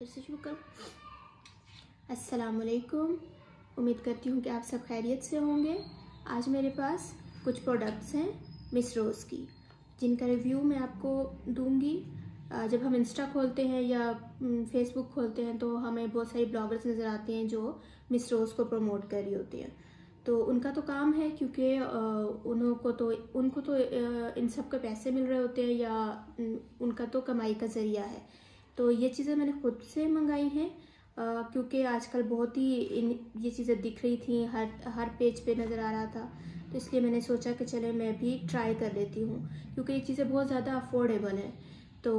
फिर से शुरू करूँ असलकुम उम्मीद करती हूँ कि आप सब खैरियत से होंगे। आज मेरे पास कुछ प्रोडक्ट्स हैं मिस रोज़ की, जिनका रिव्यू मैं आपको दूँगी। जब हम इंस्टा खोलते हैं या फेसबुक खोलते हैं तो हमें बहुत सारी ब्लॉगर्स नज़र आते हैं जो मिस रोज़ को प्रमोट कर रही होती हैं। तो उनका तो काम है क्योंकि उनको तो उनको तो इन सब के पैसे मिल रहे होते हैं या उनका तो कमाई का ज़रिया है। तो ये चीज़ें मैंने खुद से मंगाई हैं क्योंकि आजकल बहुत ही इन, ये चीज़ें दिख रही थी, हर हर पेज पे नज़र आ रहा था तो इसलिए मैंने सोचा कि चले मैं भी ट्राई कर लेती हूँ, क्योंकि ये चीज़ें बहुत ज़्यादा अफोर्डेबल हैं। तो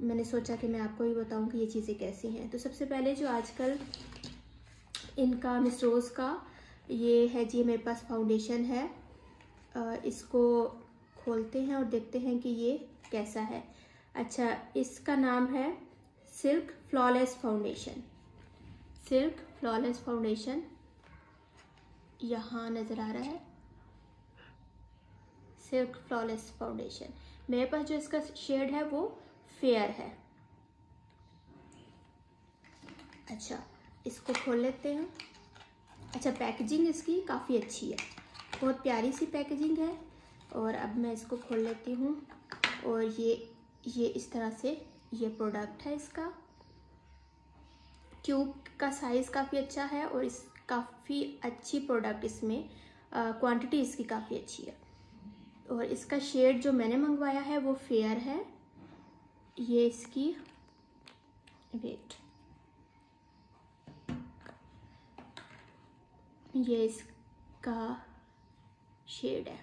मैंने सोचा कि मैं आपको भी बताऊँ कि ये चीज़ें कैसी हैं। तो सबसे पहले जो आजकल इनका, मिस रोज़ का, ये है जी, मेरे पास फाउंडेशन है। इसको खोलते हैं और देखते हैं कि ये कैसा है। अच्छा इसका नाम है silk flawless foundation. Silk flawless foundation यहाँ नज़र आ रहा है। Silk flawless foundation. मेरे पास जो इसका शेड है वो फेयर है। अच्छा इसको खोल लेते हैं। अच्छा पैकेजिंग इसकी काफ़ी अच्छी है। बहुत प्यारी सी पैकेजिंग है। और अब मैं इसको खोल लेती हूँ। और ये ये इस तरह से ये प्रोडक्ट है इसका। ट्यूब का साइज़ काफ़ी अच्छा है और इस काफ़ी अच्छी प्रोडक्ट इसमें क्वांटिटी इसकी काफ़ी अच्छी है। और इसका शेड जो मैंने मंगवाया है वो फेयर है। ये इसकी वेट ये इसका शेड है।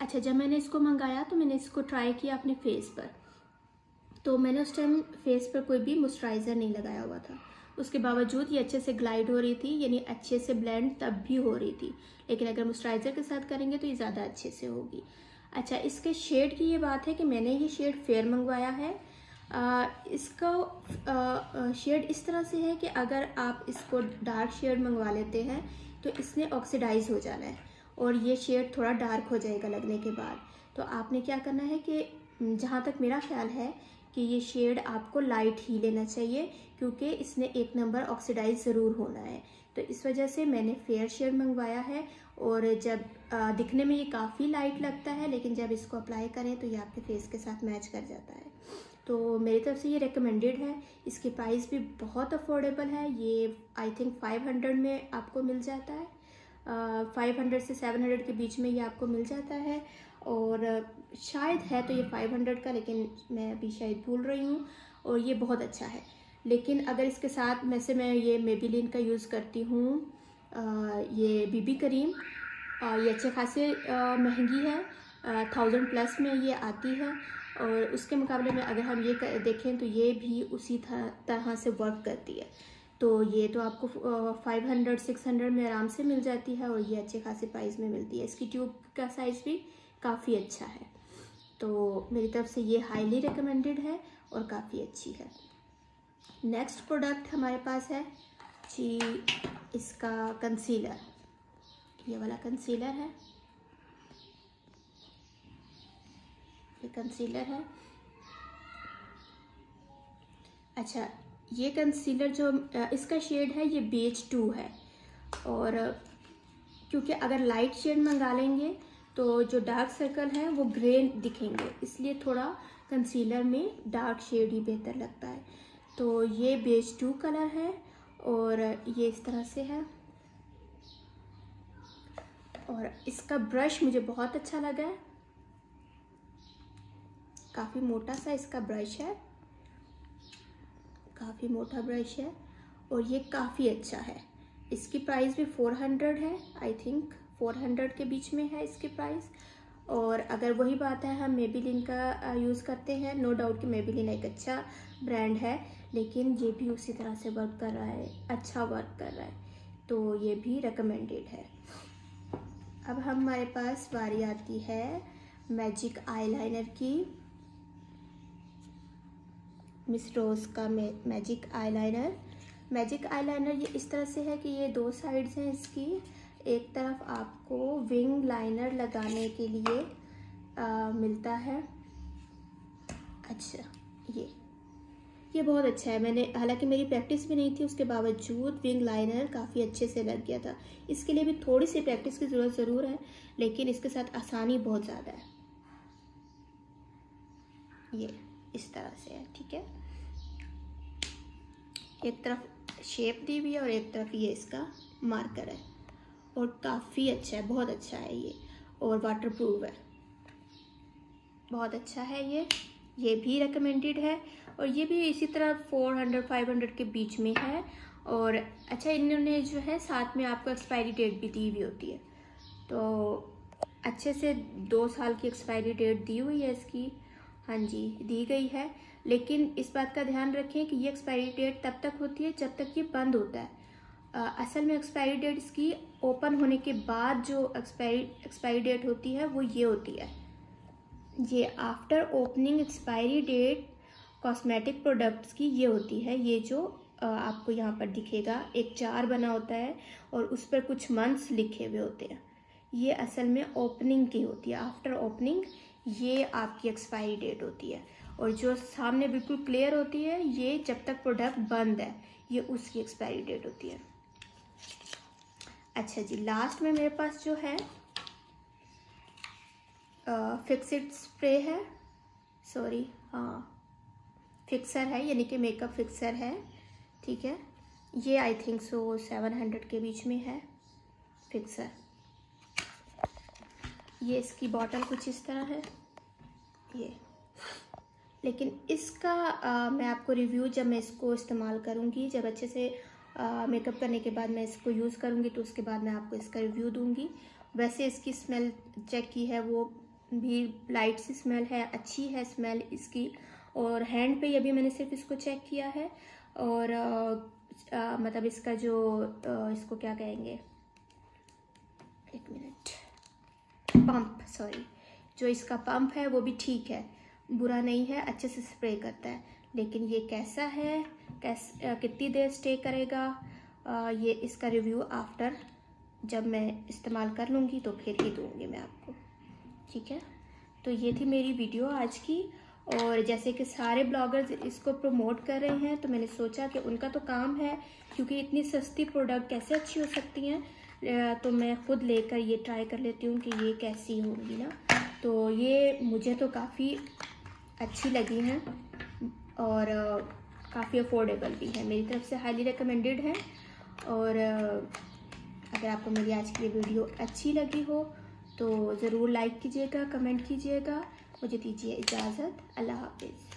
अच्छा जब मैंने इसको मंगाया तो मैंने इसको ट्राई किया अपने फेस पर। तो मैंने उस टाइम फेस पर कोई भी मॉइस्चराइज़र नहीं लगाया हुआ था। उसके बावजूद ये अच्छे से ग्लाइड हो रही थी यानी अच्छे से ब्लेंड तब भी हो रही थी। लेकिन अगर मॉइस्चराइज़र के साथ करेंगे तो ये ज़्यादा अच्छे से होगी। अच्छा इसके शेड की ये बात है कि मैंने ये शेड फेयर मंगवाया है। आ, इसका शेड इस तरह से है कि अगर आप इसको डार्क शेड मंगवा लेते हैं तो इसने ऑक्सीडाइज हो जाना है और ये शेड थोड़ा डार्क हो जाएगा लगने के बाद। तो आपने क्या करना है कि जहाँ तक मेरा ख्याल है कि ये शेड आपको लाइट ही लेना चाहिए क्योंकि इसने एक नंबर ऑक्सीडाइज ज़रूर होना है। तो इस वजह से मैंने फेयर शेड मंगवाया है और जब आ, दिखने में ये काफ़ी लाइट लगता है लेकिन जब इसको अप्लाई करें तो ये आपके फेस के साथ मैच कर जाता है। तो मेरी तरफ़ से ये रिकमेंडेड है। इसकी प्राइस भी बहुत अफोर्डेबल है। ये आई थिंक 500 में आपको मिल जाता है। फाइव हंड्रेड से सेवन हंड्रेड के बीच में ये आपको मिल जाता है। और शायद है तो ये फाइव हंड्रेड का लेकिन मैं अभी शायद भूल रही हूँ और ये बहुत अच्छा है। लेकिन अगर इसके साथ में से मैं ये मेबिलिन का यूज़ करती हूँ ये बीबी करीम आ, ये अच्छे खासे महँगी है थाउज़ेंड प्लस में ये आती है और उसके मुकाबले में अगर हम ये कर, देखें तो ये भी उसी तरह से वर्क करती है। तो ये तो आपको फाइव हंड्रेड सिक्स हंड्रेड में आराम से मिल जाती है और ये अच्छे खासे प्राइस में मिलती है। इसकी ट्यूब का साइज़ भी काफ़ी अच्छा है। तो मेरी तरफ़ से ये हाईली रिकमेंडेड है और काफ़ी अच्छी है। नेक्स्ट प्रोडक्ट हमारे पास है जी इसका कंसीलर ये वाला कंसीलर है। ये कंसीलर है। अच्छा ये कंसीलर जो इसका शेड है, ये बेच टू है। और, क्योंकि अगर लाइट शेड मंगा लेंगे तो जो डार्क सर्कल है, वो ग्रे दिखेंगे। इसलिए थोड़ा कंसीलर में डार्क शेड ही बेहतर लगता है। तो ये बेच टू कलर है और ये इस तरह से है। और इसका ब्रश मुझे बहुत अच्छा लगा है। काफ़ी मोटा सा इसका ब्रश है। काफ़ी मोटा ब्रश है और ये काफ़ी अच्छा है। इसकी प्राइस भी फोर हंड्रेड है आई थिंक फोर हंड्रेड के बीच में है इसकी प्राइस और अगर वही बात है, हम मेबिलिन का यूज़ करते हैं नो डाउट कि मेबिलिन एक अच्छा ब्रांड है, लेकिन ये भी उसी तरह से वर्क कर रहा है अच्छा वर्क कर रहा है तो ये भी रिकमेंडेड है। अब हमारे पास बारी आती है मैजिक आईलाइनर की। मिस रोज़ का मैजिक आईलाइनर मैजिक आईलाइनर ये इस तरह से है कि ये दो साइड्स हैं इसकी। एक तरफ़ आपको विंग लाइनर लगाने के लिए आ, मिलता है। अच्छा ये। ये बहुत अच्छा है। मैंने हालाँकि मेरी प्रैक्टिस भी नहीं थी उसके बावजूद विंग लाइनर काफ़ी अच्छे से लग गया था। इसके लिए भी थोड़ी सी प्रैक्टिस की ज़रूरत ज़रूर है लेकिन इसके साथ आसानी बहुत ज़्यादा है। ये इस तरह से है ठीक है? एक तरफ़ शेप दी हुई है और एक तरफ़ ये इसका मार्कर है। और काफ़ी अच्छा है, बहुत अच्छा है ये। और वाटर प्रूफ है। बहुत अच्छा है ये। ये भी रिकमेंडेड है। और ये भी इसी तरह 400 500 के बीच में है। और अच्छा इन्होंने जो है, साथ में आपको एक्सपायरी डेट भी दी हुई होती है। तो अच्छे से दो साल की एक्सपायरी डेट दी हुई है इसकी। हाँ जी, दी गई है। लेकिन इस बात का ध्यान रखें कि ये एक्सपायरी डेट तब तक होती है जब तक ये बंद होता है। असल में एक्सपायरी डेट इसकी ओपन होने के बाद जो एक्सपायरी एक्सपायरी डेट होती है, वो ये होती है। ये after opening expiry date cosmetic products की ये होती है। ये जो आपको यहाँ पर दिखेगा, एक चार बना होता है और उस पर कुछ मंथ्स लिखे हुए होते हैं। ये असल में ओपनिंग की होती है। आफ्टर ओपनिंग ये आपकी एक्सपायरी डेट होती है। और जो सामने बिल्कुल क्लियर होती है, ये जब तक प्रोडक्ट बंद है, ये उसकी एक्सपायरी डेट होती है। अच्छा जी लास्ट में मेरे पास जो है फिक्सिड स्प्रे है। सॉरी हाँ फिक्सर है यानी कि मेकअप फिक्सर है ठीक है। ये I think so seven hundred के बीच में है फिक्सर ये इसकी बॉटल कुछ इस तरह है ये। लेकिन इसका आ, मैं आपको रिव्यू जब मैं इसको इस्तेमाल करूँगी जब अच्छे से मेकअप करने के बाद मैं इसको यूज़ करूँगी तो उसके बाद मैं आपको इसका रिव्यू दूँगी। वैसे इसकी स्मेल चेक की है वो भी लाइट सी स्मेल है अच्छी है स्मेल इसकी। और हैंड पे अभी मैंने सिर्फ़ इसको चेक किया है। और आ, आ, मतलब इसका जो आ, इसको क्या कहेंगे? एक मिनट पंप सॉरी जो इसका पंप है वो भी ठीक है। बुरा नहीं है अच्छे से स्प्रे करता है। लेकिन ये कैसा है? कैस कितनी देर स्टे करेगा ये इसका रिव्यू आफ्टर जब मैं इस्तेमाल कर लूँगी तो फिर ही दूँगी मैं आपको। ठीक है? तो ये थी मेरी वीडियो आज की। और जैसे कि सारे ब्लॉगर्स इसको प्रमोट कर रहे हैं तो मैंने सोचा कि उनका तो काम है, क्योंकि इतनी सस्ती प्रोडक्ट कैसे अच्छी हो सकती हैं तो मैं ख़ुद लेकर ये ट्राई कर लेती हूँ कि ये कैसी होगी ना। तो ये मुझे तो काफ़ी अच्छी लगी हैं। और काफ़ी अफोर्डेबल भी है। मेरी तरफ़ से हाईली रिकमेंडेड है। और अगर आपको मेरी आज की वीडियो अच्छी लगी हो तो ज़रूर लाइक कीजिएगा कमेंट कीजिएगा। मुझे दीजिए इजाज़त। अल्लाह हाफिज़।